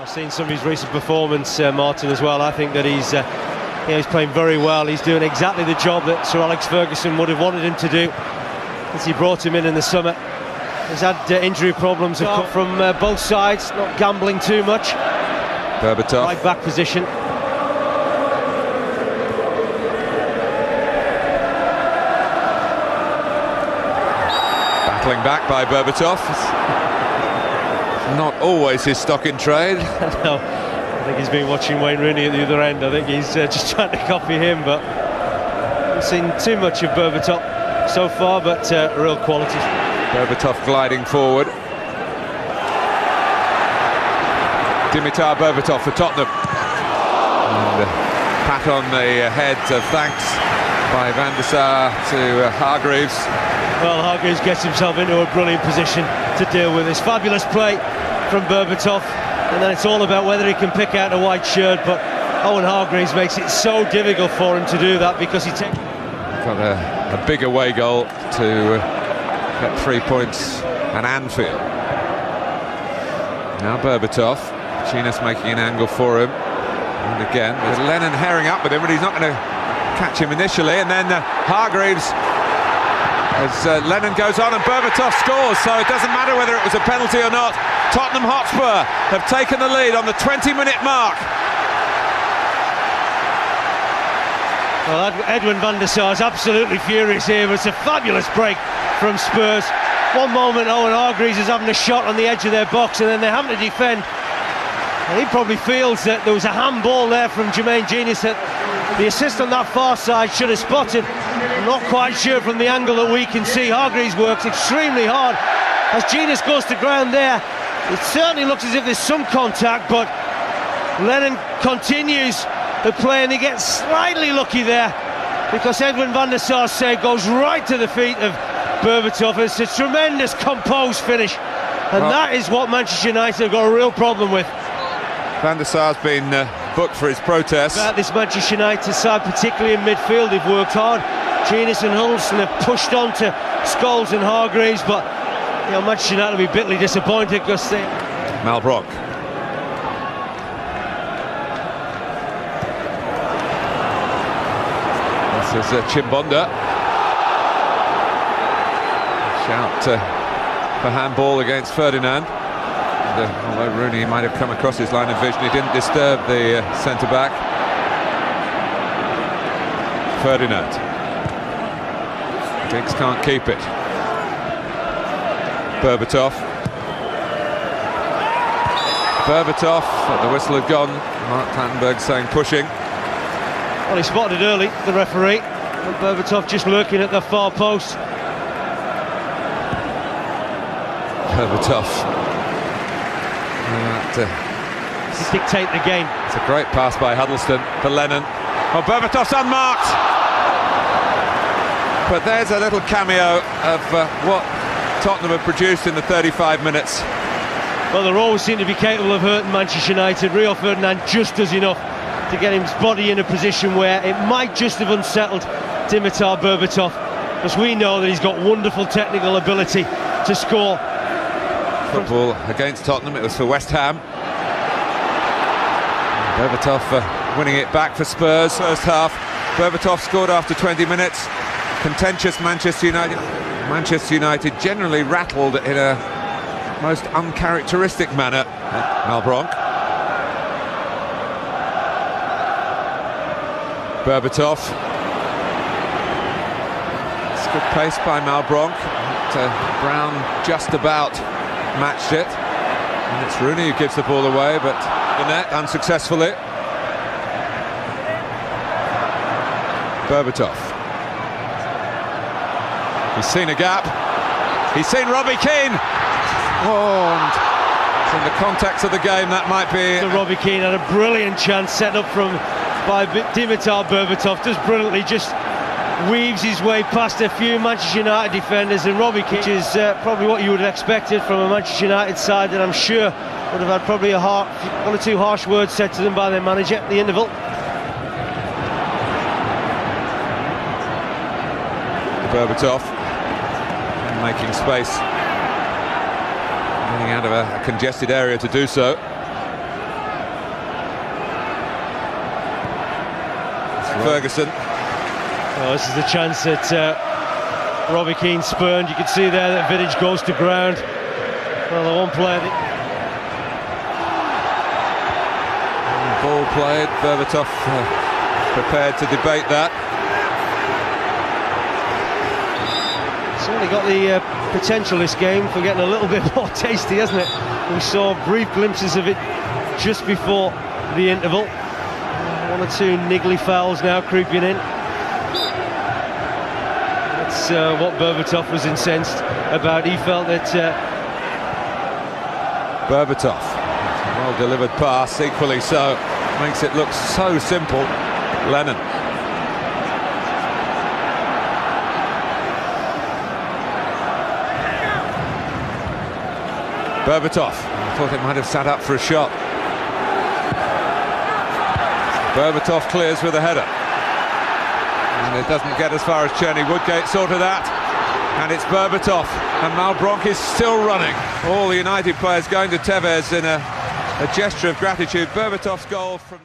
I've seen some of his recent performance, uh, Martin, as well. I think that he's, uh, you know, he's playing very well. He's doing exactly the job that Sir Alex Ferguson would have wanted him to do as he brought him in in the summer. He's had uh, injury problems have come from uh, both sides, not gambling too much. Berbatov. Right back position. Battling back by Berbatov. Not always his stock in trade. no, I think he's been watching Wayne Rooney at the other end. I think he's uh, just trying to copy him, but I've seen too much of Berbatov so far, but uh, real quality. Berbatov gliding forward. Dimitar Berbatov for Tottenham. And pat on the head of thanks by Van der Sar to uh, Hargreaves. Well, Hargreaves gets himself into a brilliant position to deal with this fabulous play from Berbatov, and then it's all about whether he can pick out a white shirt. But Owen Hargreaves makes it so difficult for him to do that because he takes. Got a, a big away goal to uh, get three points at Anfield. Now Berbatov. Jenas making an angle for him. And again, there's Lennon herring up with him, but he's not going to catch him initially. And then uh, Hargreaves as uh, Lennon goes on and Berbatov scores, so it doesn't matter whether it was a penalty or not. Tottenham Hotspur have taken the lead on the 20-minute mark. Well, Edwin van der Sar is absolutely furious here, it's a fabulous break from Spurs. One moment, Owen Hargreaves is having a shot on the edge of their box, and then they're having to defend. And he probably feels that there was a handball there from Jermaine Jenas that the assist on that far side should have spotted. I'm not quite sure from the angle that we can see. Hargreaves works extremely hard as Jenas goes to ground there. It certainly looks as if there's some contact, but Lennon continues the play and he gets slightly lucky there because Edwin van der Sar goes right to the feet of Berbatov. It's a tremendous composed finish, and well, that is what Manchester United have got a real problem with. Van der Sar's been uh, booked for his protest. About this Manchester United side, particularly in midfield, they've worked hard. Jenas and Huddlestone have pushed on to Scholes and Hargreaves, but you know, Manchester United will be bitterly disappointed because they. Malbranque. This is uh, Chimbonda. Shout uh, for handball against Ferdinand. And, uh, although Rooney might have come across his line of vision, he didn't disturb the uh, centre back. Ferdinand. Giggs can't keep it. Berbatov. Berbatov, the whistle had gone. Mark Clattenburg saying pushing. Well, he spotted it early, the referee. And Berbatov just lurking at the far post. Berbatov. Uh, to dictate the game. It's a great pass by Huddlestone for Lennon. Oh, Berbatov's unmarked. But there's a little cameo of uh, what Tottenham have produced in the 35 minutes. Well, they're always seem to be capable of hurting Manchester United. Rio Ferdinand just does enough to get his body in a position where it might just have unsettled Dimitar Berbatov. Because we know that he's got wonderful technical ability to score Football against Tottenham, it was for West Ham. Berbatov uh, winning it back for Spurs first half. Berbatov scored after 20 minutes. Contentious Manchester United. Manchester United generally rattled in a most uncharacteristic manner. Malbranque. Berbatov. It's good pace by Malbranque. Uh, Brown just about matched it. And it's Rooney who gives the ball away, but the net unsuccessfully. Berbatov. He's seen a gap. He's seen Robbie Keane. Oh, and from the context of the game, that might be. So Robbie Keane had a brilliant chance set up from by Dimitar Berbatov, does brilliantly, just weaves his way past a few Manchester United defenders and Robbie Keane is uh, probably what you would have expected from a Manchester United side that I'm sure would have had probably a heart, one or two harsh words said to them by their manager at the interval. Berbatov making space. Getting out of a congested area to do so. Ferguson. Oh, this is the chance that uh, Robbie Keane spurned. You can see there that Vidic goes to ground. Well, the one player. That... Ball played. Berbatov uh, prepared to debate that. Certainly got the uh, potential this game for getting a little bit more tasty, hasn't it? We saw brief glimpses of it just before the interval. One or two niggly fouls now creeping in. That's uh, what Berbatov was incensed about. He felt that uh, Berbatov, well delivered pass, equally so, makes it look so simple. Lennon. Berbatov, I thought it might have sat up for a shot. Berbatov clears with a header. And it doesn't get as far as Cerny Woodgate sorted that. And it's Berbatov. And Malbranque is still running. All the United players going to Tevez in a, a gesture of gratitude. Berbatov's goal from...